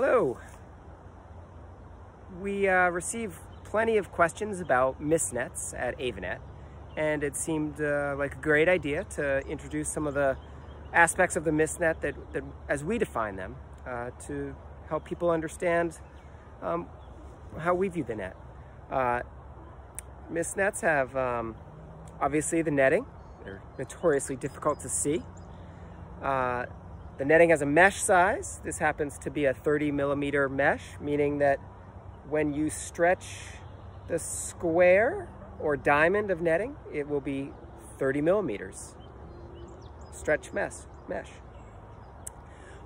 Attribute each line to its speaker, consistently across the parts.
Speaker 1: Hello. We uh, receive plenty of questions about mist nets at Avinet, and it seemed uh, like a great idea to introduce some of the aspects of the mist net that, that as we define them, uh, to help people understand um, how we view the net. Uh, mist nets have um, obviously the netting. They're notoriously difficult to see. The netting has a mesh size. This happens to be a 30 millimeter mesh, meaning that when you stretch the square or diamond of netting, it will be 30 millimeters. Stretch mesh. mesh.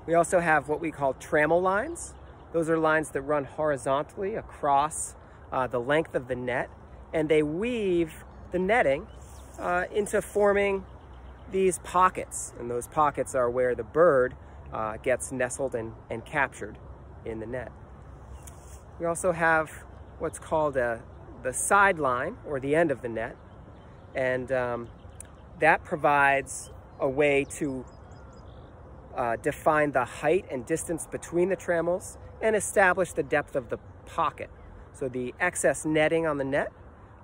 Speaker 1: We also have what we call trammel lines. Those are lines that run horizontally across uh, the length of the net, and they weave the netting uh, into forming these pockets. And those pockets are where the bird uh, gets nestled and, and captured in the net. We also have what's called a, the sideline or the end of the net. And um, that provides a way to uh, define the height and distance between the trammels and establish the depth of the pocket. So the excess netting on the net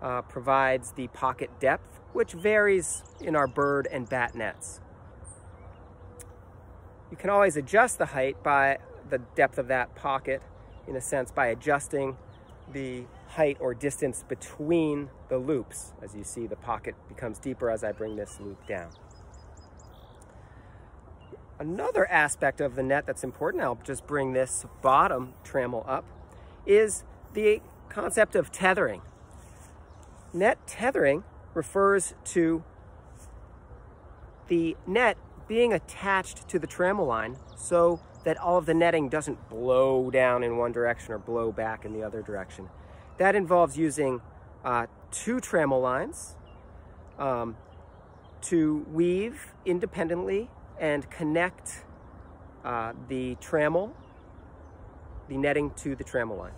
Speaker 1: uh, provides the pocket depth, which varies in our bird and bat nets. You can always adjust the height by the depth of that pocket, in a sense, by adjusting the height or distance between the loops. As you see, the pocket becomes deeper as I bring this loop down. Another aspect of the net that's important, I'll just bring this bottom trammel up, is the concept of tethering. Net tethering refers to the net being attached to the trammel line so that all of the netting doesn't blow down in one direction or blow back in the other direction. That involves using uh, two trammel lines um, to weave independently and connect uh, the trammel, the netting to the trammel line.